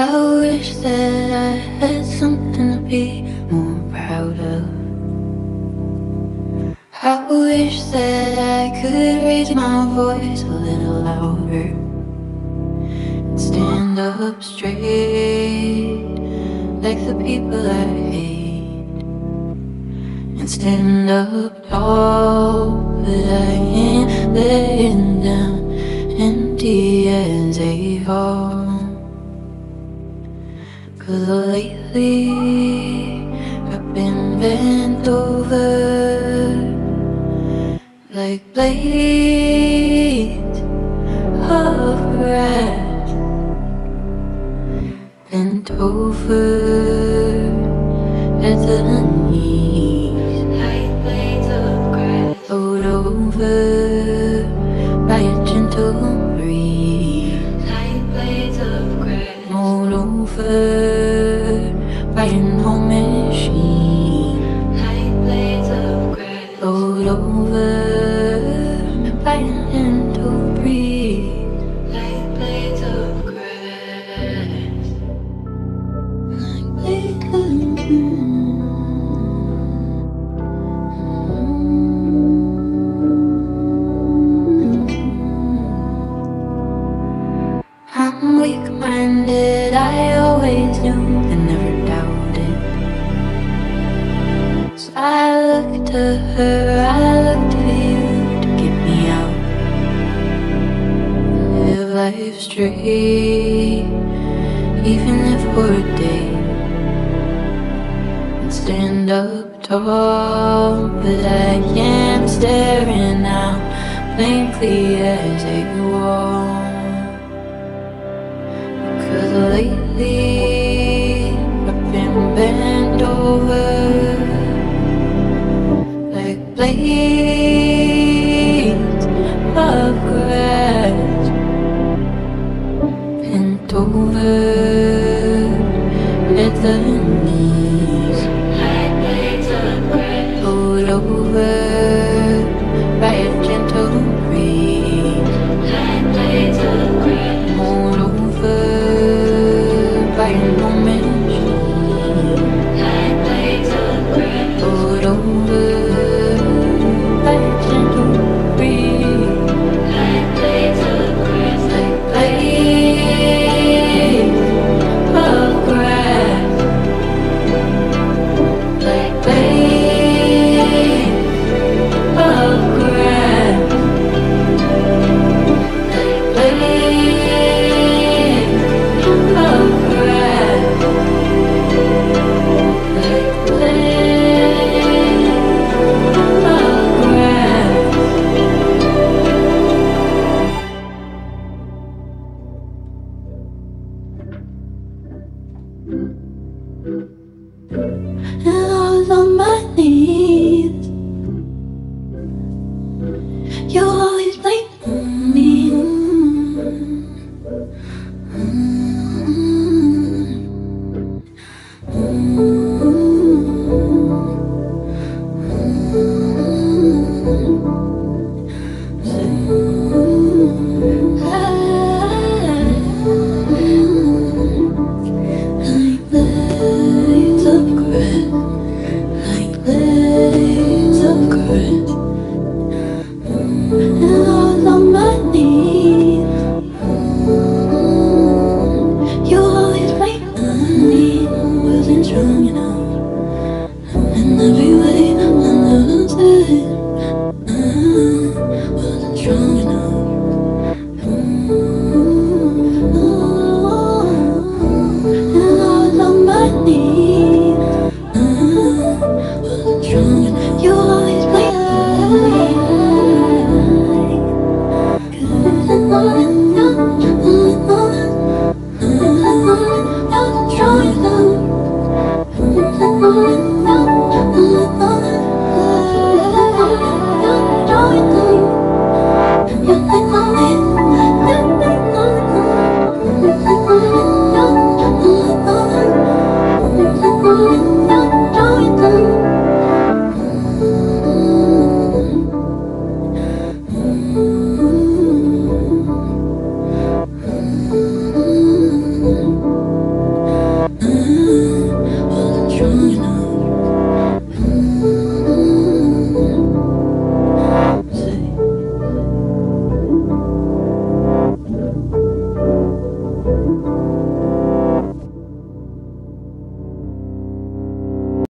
I wish that I had something to be more proud of. I wish that I could raise my voice a little louder. and Stand up straight like the people I hate. And stand up tall, but I ain't laying down empty as a Lately I've been bent over like blades of grass, bent over at the knees, I look to her, I look to you to get me out. Live life straight, even if for a day. And stand up tall, but I am staring out blankly as a wall. Cause lately I've been blades of grass, bent over at the